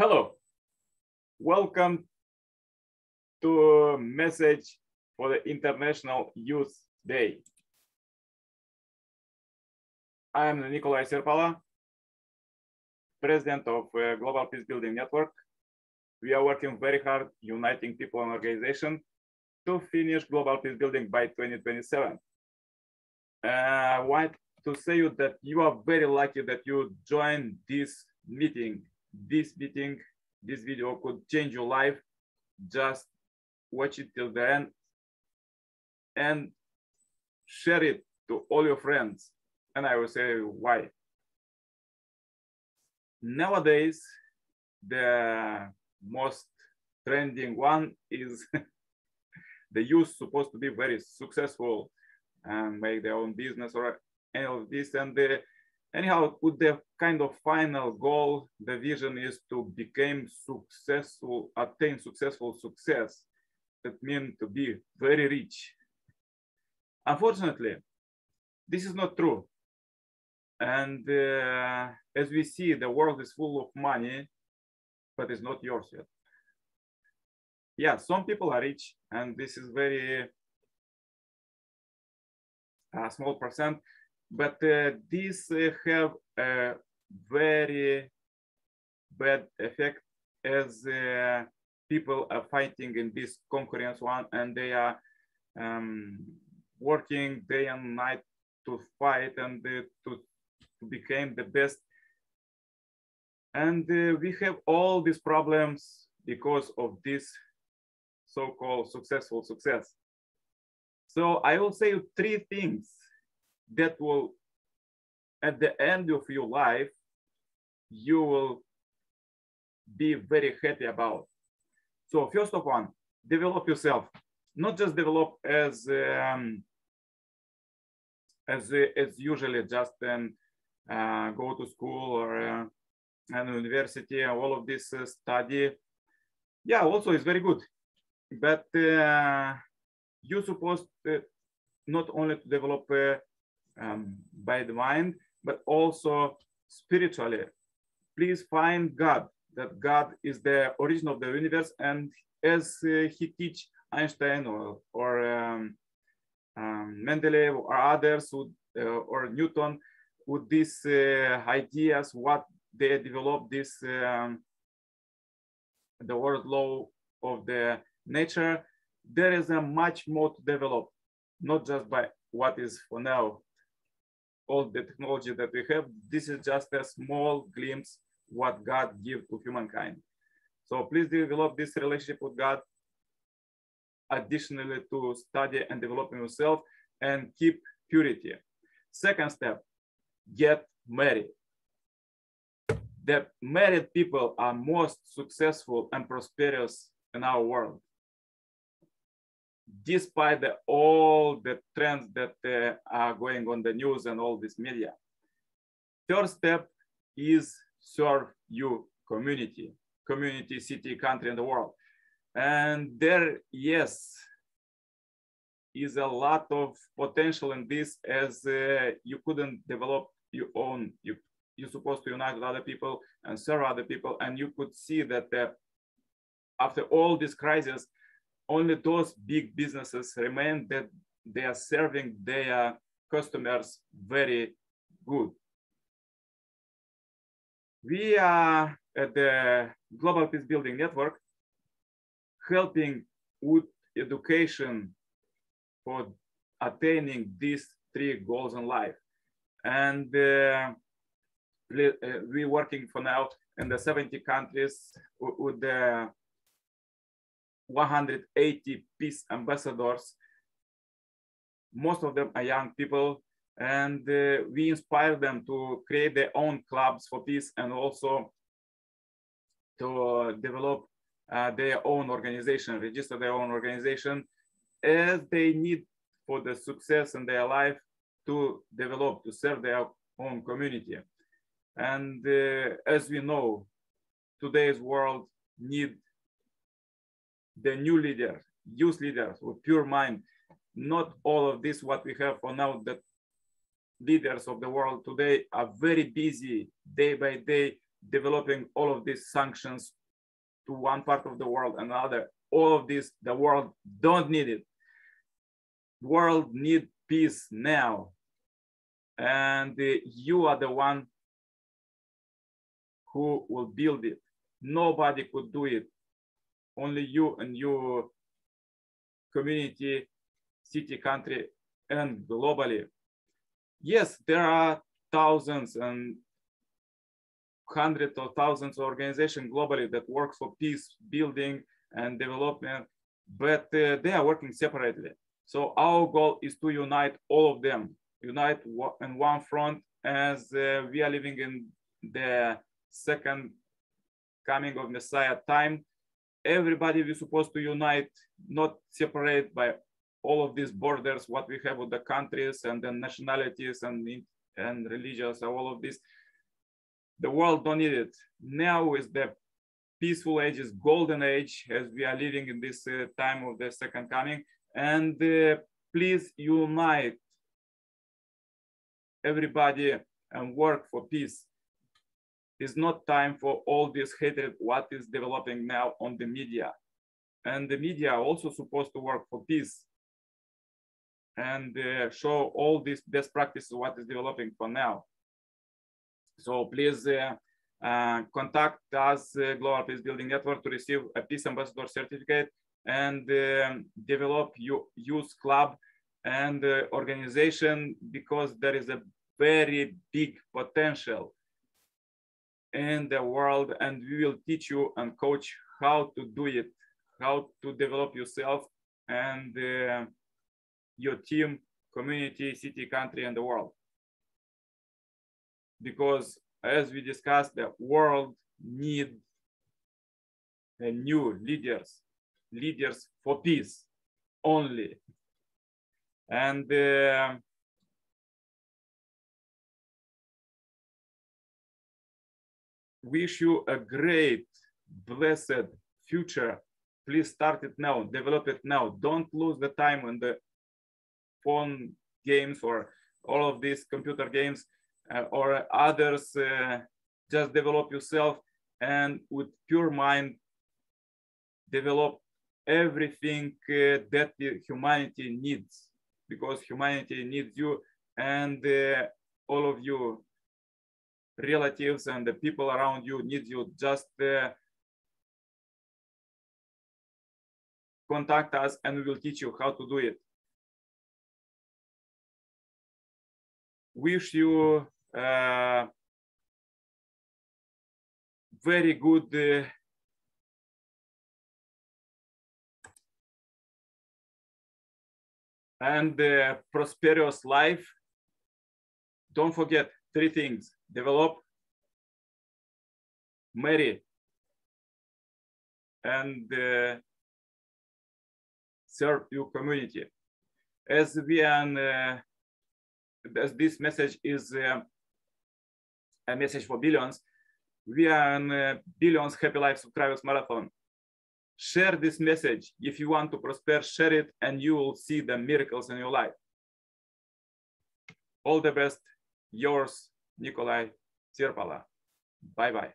Hello, welcome to a message for the International Youth Day. I am Nicolae Cirpala, president of uh, Global Peace Building Network. We are working very hard uniting people and organization to finish global peace building by 2027. Uh, I want to say you that you are very lucky that you joined this meeting this meeting, this video could change your life. Just watch it till the end and share it to all your friends. And I will say why. Nowadays, the most trending one is the youth supposed to be very successful and make their own business or any of this. And the anyhow, with the kind of final goal, the vision is to become successful, attain successful success. That means to be very rich. Unfortunately, this is not true. And uh, as we see, the world is full of money, but it's not yours yet. Yeah, some people are rich, and this is very uh, small percent but uh, these uh, have a very bad effect as uh, people are fighting in this concurrence one and they are um, working day and night to fight and uh, to, to become the best. And uh, we have all these problems because of this so-called successful success. So i will say three things that will, at the end of your life, you will be very happy about. So first of all, develop yourself. Not just develop as um, as as usually just um, uh, go to school or uh, an university. All of this uh, study, yeah, also is very good, but uh, you're supposed to not only to develop uh, um, by the mind, but also spiritually. Please find God, that God is the origin of the universe. And as uh, he teach Einstein or, or um, um, Mendeleev or others would, uh, or Newton with these uh, ideas, what they developed this, um, the world law of the nature, there is a much more to develop, not just by what is for now all the technology that we have, this is just a small glimpse what God give to humankind. So please develop this relationship with God additionally to study and develop yourself and keep purity. Second step, get married. The married people are most successful and prosperous in our world despite the, all the trends that uh, are going on the news and all this media. Third step is serve you community, community, city, country, and the world. And there, yes, is a lot of potential in this as uh, you couldn't develop your own, you, you're supposed to unite with other people and serve other people. And you could see that uh, after all this crisis, only those big businesses remain that they are serving their customers very good. We are at the Global Peace Building Network helping with education for attaining these three goals in life. And uh, we're working for now in the 70 countries with the 180 peace ambassadors. Most of them are young people, and uh, we inspire them to create their own clubs for peace and also to uh, develop uh, their own organization, register their own organization as they need for the success in their life to develop, to serve their own community. And uh, as we know, today's world need the new leaders, youth leaders with pure mind, not all of this what we have for now that leaders of the world today are very busy day by day developing all of these sanctions to one part of the world and another. All of this the world don't need it. World need peace now. And uh, you are the one who will build it. Nobody could do it only you and your community city country and globally yes there are thousands and hundreds of thousands of organizations globally that work for peace building and development, but uh, they are working separately. So our goal is to unite all of them, unite in one front as uh, we are living in the second coming of Messiah time. Everybody we're supposed to unite, not separate by all of these borders, what we have with the countries and the nationalities and, and religions, all of this. The world don't need it. Now is the peaceful age is golden age as we are living in this uh, time of the second coming and uh, please unite everybody and work for peace it's not time for all this hatred what is developing now on the media. And the media are also supposed to work for peace and uh, show all these best practices what is developing for now. So please uh, uh, contact us, uh, Global Peace Building Network, to receive a Peace Ambassador certificate and um, develop youth club and uh, organization because there is a very big potential in the world and we will teach you and coach how to do it, how to develop yourself and uh, your team, community, city, country, and the world. Because as we discussed, the world need new leaders, leaders for peace only. And uh, wish you a great, blessed future. Please start it now, develop it now. Don't lose the time on the phone games or all of these computer games uh, or others, uh, just develop yourself and with pure mind develop everything uh, that humanity needs because humanity needs you and all of you relatives and the people around you need you just uh, contact us and we will teach you how to do it wish you uh, very good uh, and uh, prosperous life. Don't forget three things, develop, marry, and uh, serve your community. As we are, uh, as this message is uh, a message for billions. We are in uh, Billions Happy of Travels Marathon. Share this message. If you want to prosper, share it and you will see the miracles in your life. All the best. Yours, Nicolae Cirpala. Bye-bye.